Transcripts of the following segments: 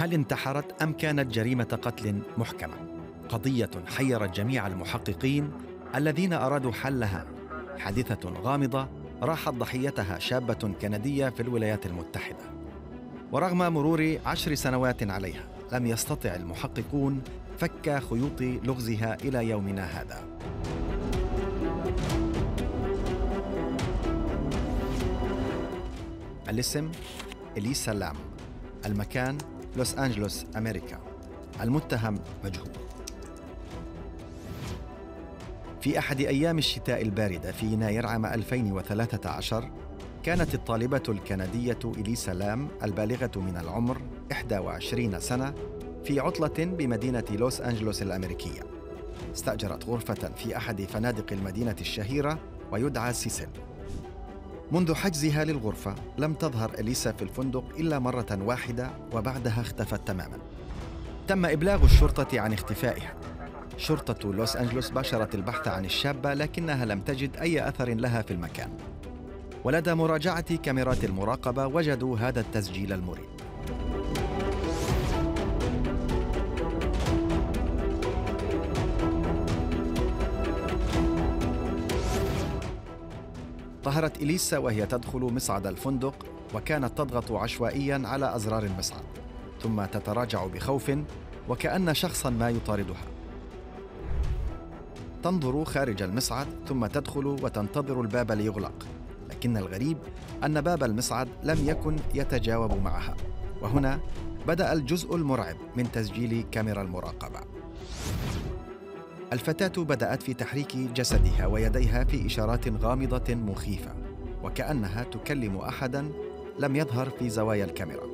هل انتحرت أم كانت جريمة قتل محكمة؟ قضية حيرت جميع المحققين الذين أرادوا حلها. حادثة غامضة راحت ضحيتها شابة كندية في الولايات المتحدة. ورغم مرور عشر سنوات عليها لم يستطع المحققون فك خيوط لغزها إلى يومنا هذا. الاسم إليسا لام. المكان لوس أنجلوس أمريكا. المتهم مجهول. في أحد أيام الشتاء الباردة في يناير عام 2013 كانت الطالبة الكندية إليسا لام البالغة من العمر 21 سنة في عطلة بمدينة لوس أنجلوس الأمريكية. استأجرت غرفة في أحد فنادق المدينة الشهيرة ويدعى سيسل منذ حجزها للغرفة لم تظهر إليسا في الفندق إلا مرة واحدة وبعدها اختفت تماما. تم إبلاغ الشرطة عن اختفائها. شرطة لوس أنجلوس باشرت البحث عن الشابة لكنها لم تجد أي أثر لها في المكان. ولدى مراجعة كاميرات المراقبة وجدوا هذا التسجيل المريب. ظهرت إليسا وهي تدخل مصعد الفندق وكانت تضغط عشوائيا على أزرار المصعد ثم تتراجع بخوف وكأن شخصا ما يطاردها. تنظر خارج المصعد ثم تدخل وتنتظر الباب ليغلق لكن الغريب أن باب المصعد لم يكن يتجاوب معها وهنا بدأ الجزء المرعب من تسجيل كاميرا المراقبة. الفتاة بدأت في تحريك جسدها ويديها في إشارات غامضة مخيفة وكأنها تكلم أحدا لم يظهر في زوايا الكاميرا.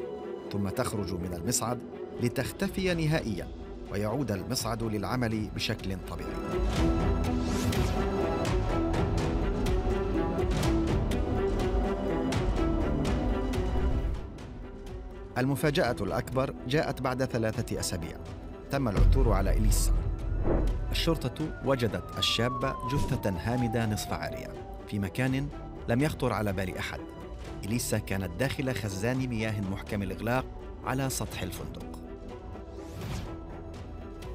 ثم تخرج من المصعد لتختفي نهائيا ويعود المصعد للعمل بشكل طبيعي. المفاجأة الأكبر جاءت بعد ثلاثة أسابيع. تم العثور على إليسا. الشرطة وجدت الشابة جثة هامدة نصف عارية في مكان لم يخطر على بال أحد. إليسا كانت داخل خزان مياه محكم الإغلاق على سطح الفندق.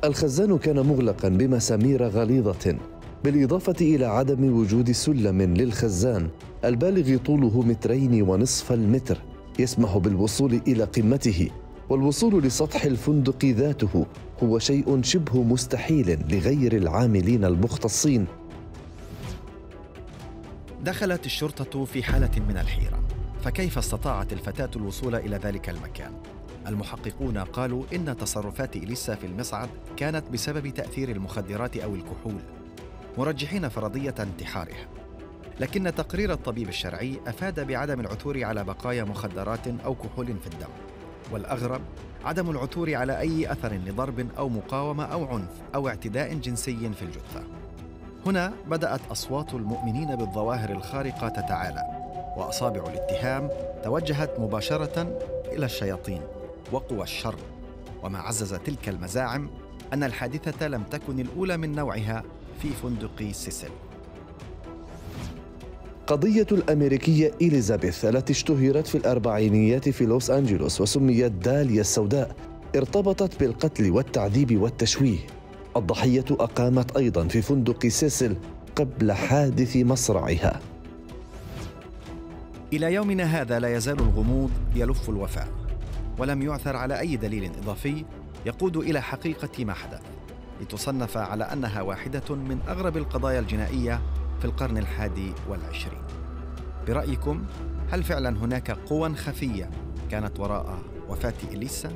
الخزان كان مغلقا بمسامير غليظة بالإضافة إلى عدم وجود سلم للخزان البالغ طوله مترين ونصف المتر يسمح بالوصول إلى قمته. والوصول لسطح الفندق ذاته هو شيء شبه مستحيل لغير العاملين المختصين. دخلت الشرطة في حالة من الحيرة فكيف استطاعت الفتاة الوصول إلى ذلك المكان؟ المحققون قالوا إن تصرفات إليسا في المصعد كانت بسبب تأثير المخدرات أو الكحول مرجحين فرضية انتحارها. لكن تقرير الطبيب الشرعي أفاد بعدم العثور على بقايا مخدرات أو كحول في الدم. والأغرب عدم العثور على أي أثر لضرب أو مقاومة أو عنف أو اعتداء جنسي في الجثة. هنا بدأت أصوات المؤمنين بالظواهر الخارقة تتعالى وأصابع الاتهام توجهت مباشرة إلى الشياطين وقوى الشر. وما عزز تلك المزاعم أن الحادثة لم تكن الأولى من نوعها في فندق سيسل. قضية الأمريكية إليزابيث التي اشتهرت في الأربعينيات في لوس أنجلوس وسميت داليا السوداء ارتبطت بالقتل والتعذيب والتشويه. الضحية أقامت أيضا في فندق سيسل قبل حادث مصرعها. إلى يومنا هذا لا يزال الغموض يلف الوفاء ولم يعثر على أي دليل إضافي يقود إلى حقيقة ما حدث لتصنف على أنها واحدة من أغرب القضايا الجنائية في القرن الحادي والعشرين برأيكم هل فعلا هناك قوى خفية كانت وراء وفاة إليسا؟